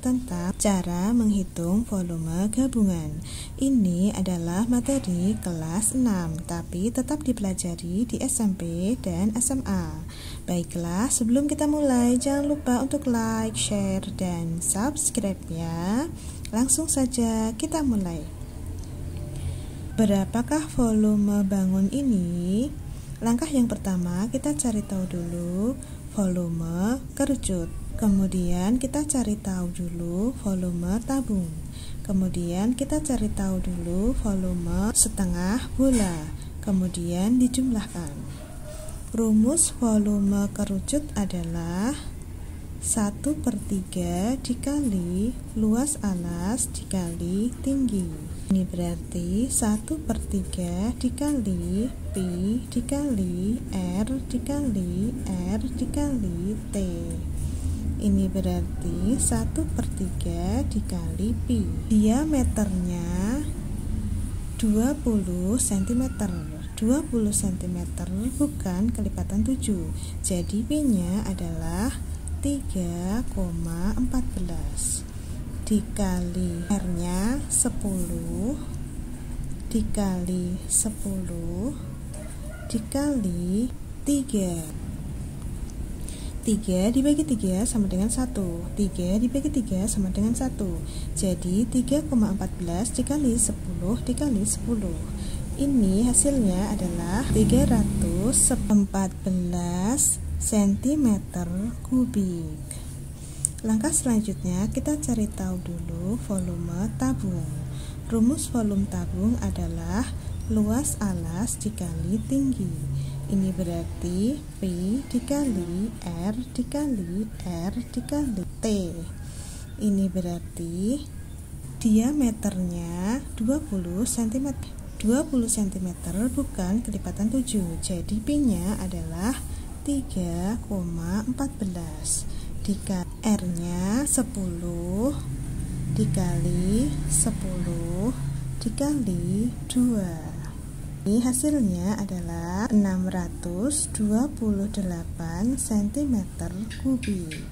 tentang cara menghitung volume gabungan. Ini adalah materi kelas 6, tapi tetap dipelajari di SMP dan SMA. Baiklah, sebelum kita mulai, jangan lupa untuk like, share, dan subscribe ya. Langsung saja kita mulai. Berapakah volume bangun ini? Langkah yang pertama, kita cari tahu dulu volume kerucut. Kemudian kita cari tahu dulu volume tabung. Kemudian kita cari tahu dulu volume setengah bola. Kemudian dijumlahkan. Rumus volume kerucut adalah 1 per 3 dikali luas alas dikali tinggi Ini berarti 1 per 3 dikali Pi dikali R dikali R dikali T Ini berarti 1 per 3 dikali Pi. Diameternya 20 cm 20 cm bukan kelipatan 7 Jadi Pi nya adalah 3,14 dikali R nya 10 dikali 10 dikali 3 3 dibagi 3 sama dengan 1 3 dibagi 3 sama dengan 1 Jadi 3,14 dikali 10 dikali 10 Ini hasilnya adalah 314 cm kubik. Langkah selanjutnya kita cari tahu dulu volume tabung. Rumus volume tabung adalah luas alas dikali tinggi. Ini berarti P dikali R dikali R dikali T. Ini berarti diameternya 20 cm. 20 cm bukan kelipatan 7. Jadi P-nya adalah 3,14 dikali R nya 10 dikali 10 dikali 2 ini hasilnya adalah 628 cm kubik.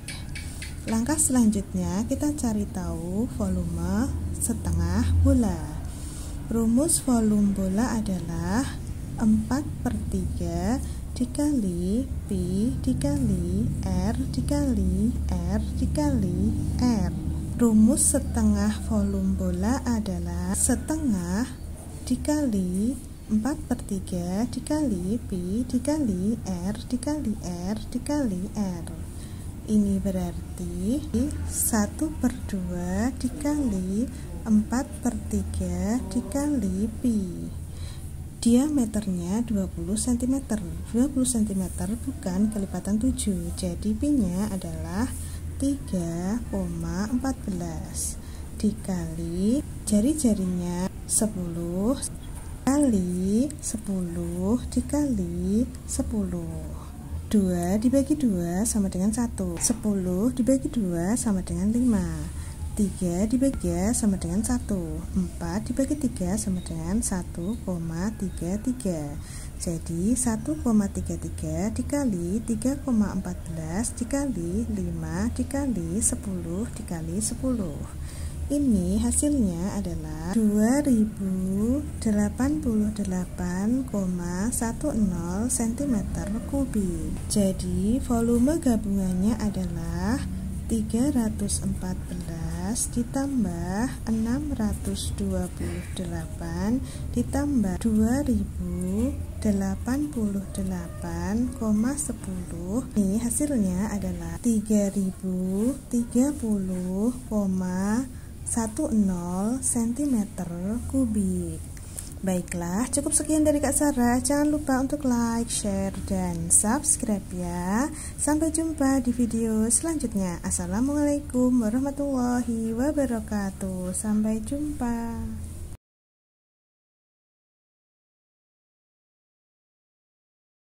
Langkah selanjutnya kita cari tahu volume setengah bola. Rumus volume bola adalah 4 per 3 dikali P dikali R dikali R dikali R. Rumus setengah volume bola adalah setengah dikali 4 per 3 dikali P dikali R dikali R dikali R. Ini berarti 1 per 2 dikali 4 per 3 dikali P. Diameternya 20 cm 20 cm bukan kelipatan 7 jadi pi-nya adalah 3,14 dikali jari-jarinya 10 kali 10 dikali 10 2 dibagi 2 sama dengan 1 10 dibagi 2 sama dengan 5 3 dibagi 3 sama dengan 1 4 dibagi 3 sama dengan 1,33 jadi 1,33 dikali 3,14 dikali 5 dikali 10 dikali 10 ini hasilnya adalah 2088,10 cm kubik. Jadi volume gabungannya adalah 314 ditambah 628 ditambah 2088,10 ini hasilnya adalah 3030,10 cm kubik Baiklah, cukup sekian dari Kak Sarah. Jangan lupa untuk like, share, dan subscribe ya. Sampai jumpa di video selanjutnya. Assalamualaikum warahmatullahi wabarakatuh. Sampai jumpa.